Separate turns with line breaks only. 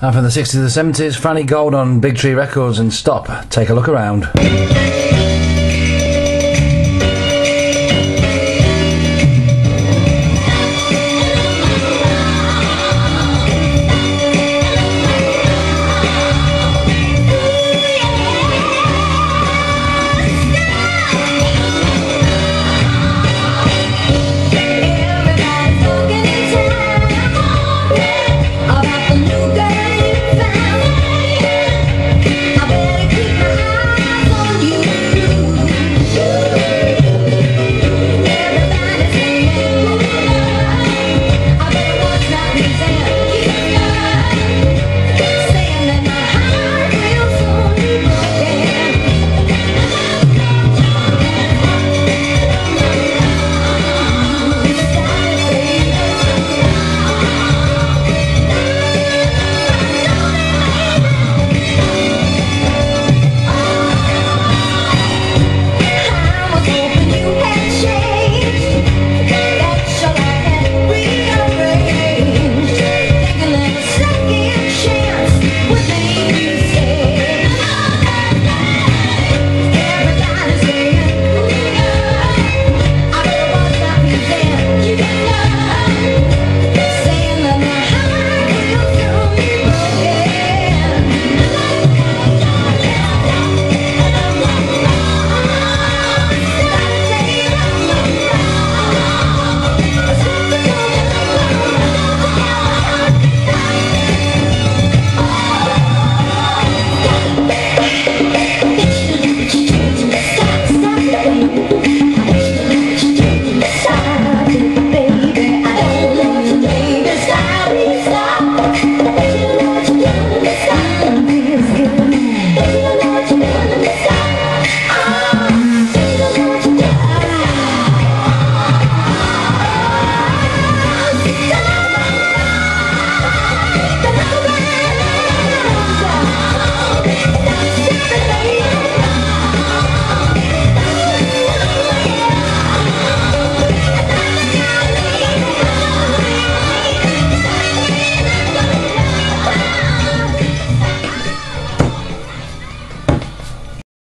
And from the 60s to the 70s, Franny Gold on Big Tree Records and Stop. Take a look around.